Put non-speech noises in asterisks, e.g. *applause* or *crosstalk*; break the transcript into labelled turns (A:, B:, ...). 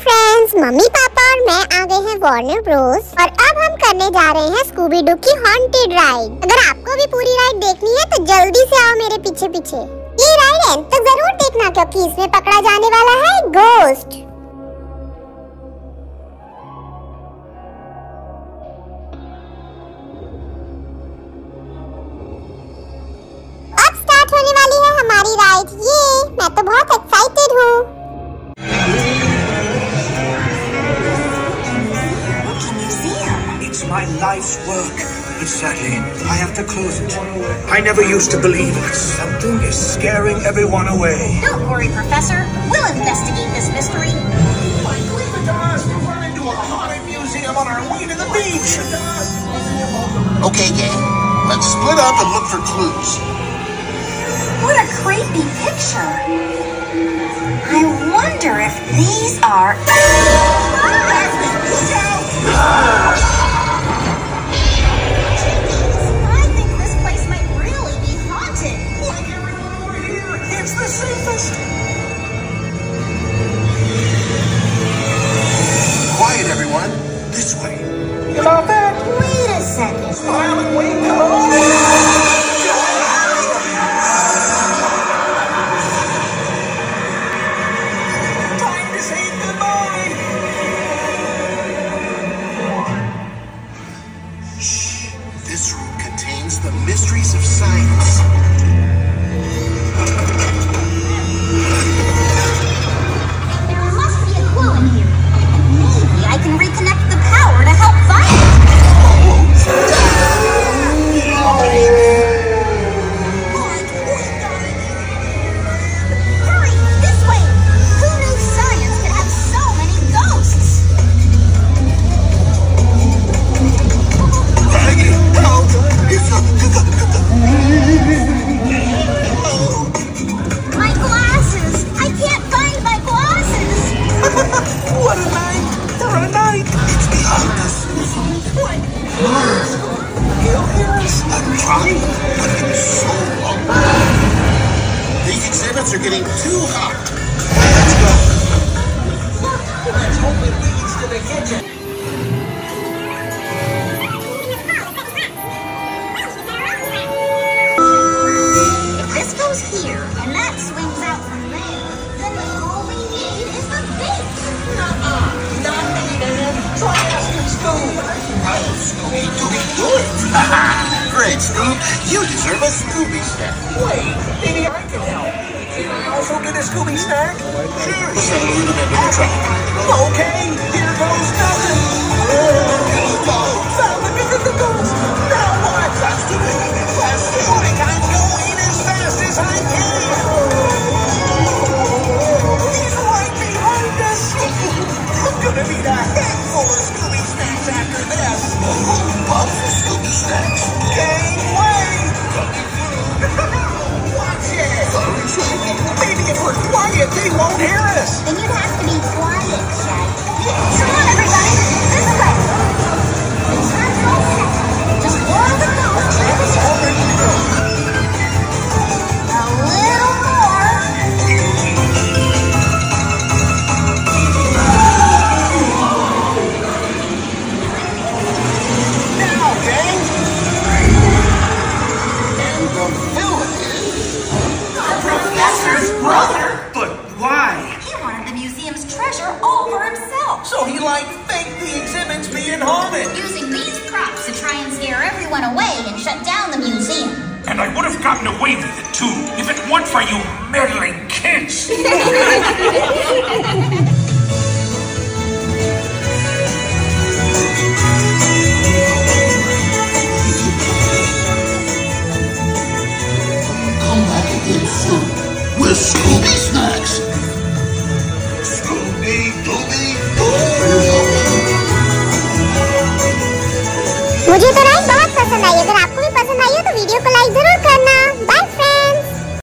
A: Friends mummy papa और मैं आ गए हैं वार्नर ब्रोस और अब हम करने जा रहे हैं स्कूबी डू की हॉन्टेड राइड अगर आपको भी पूरी राइड देखनी है तो जल्दी से आओ मेरे पीछे पीछे ये राइड एंड तक ज़रूर देखना, क्योंकि इसमें पकड़ा जाने वाला है गोस्ट अब स्टार्ट होने वाली है हमारी ride
B: my life's work. But sadly, I have to close it. I never used to believe it. Something is scaring everyone away.
C: Don't worry, Professor. We'll investigate this mystery.
B: Like, leave it to us run into a haunted museum on our way to the beach.
D: Okay, gang. Let's split up and look for clues.
C: What a creepy picture. I wonder if these are.
B: Safest.
D: Quiet, everyone.
B: This way. About that.
C: Wait a second.
B: Violet, wait, come on. Time to say goodbye.
D: Shh. This room contains the mysteries of science.
B: What? He'll hear us.
D: I'm trying, but it's so long. These exhibits are getting too hot.
B: Let's go. Let's hope it leads to the kitchen.
C: If this goes here and that swings
B: Scoob.
D: You deserve a Scooby snack.
B: Wait, maybe I can help. Can I also get a Scooby snack?
D: Sure. Shove little bit in the trunk.
B: Okay, here goes nothing.
C: He
B: like faked the exhibits being haunted.
C: Using these props to try and scare everyone away and shut down the museum.
E: And I would have gotten away with it too, if it weren't for you meddling kids. *laughs*
D: Come back again soon with Scooby
A: मुझे तो ride बहुत पसंद आई अगर आपको भी पसंद आई हो तो वीडियो को लाइक ज़रूर